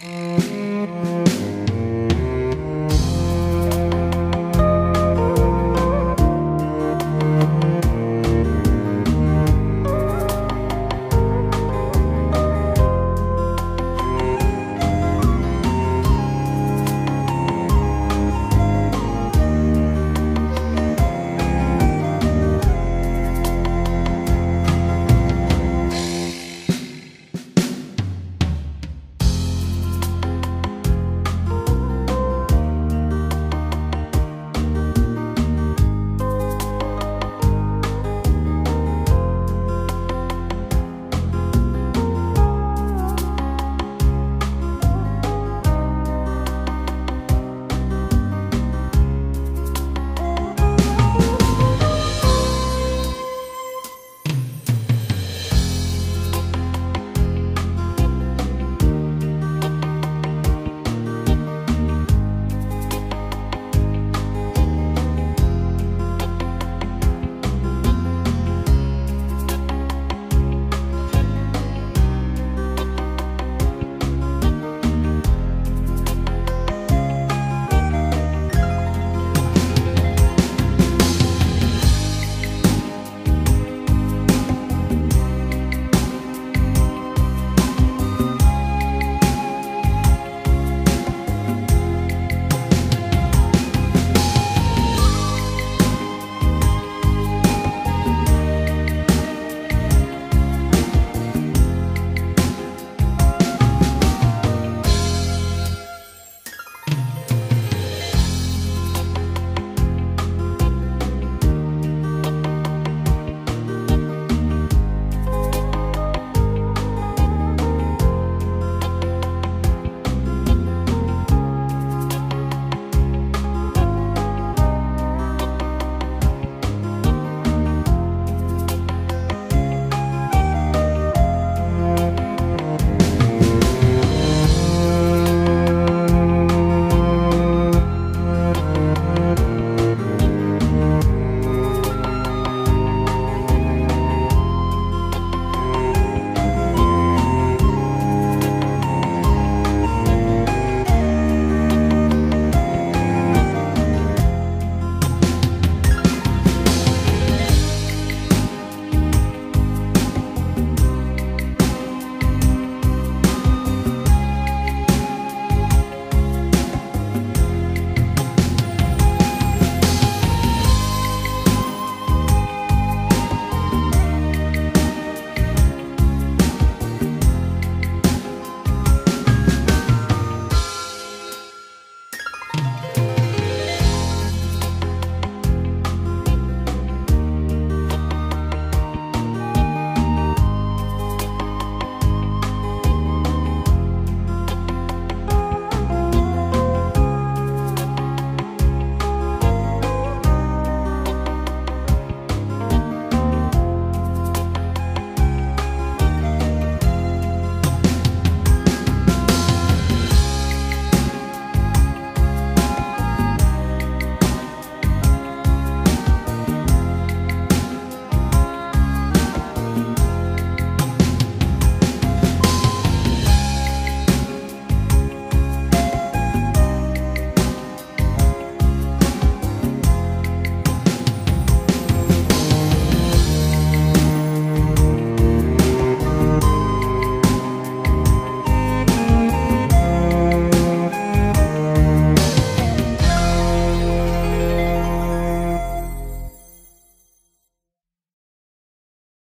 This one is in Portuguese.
Música